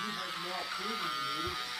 you have not proven to me.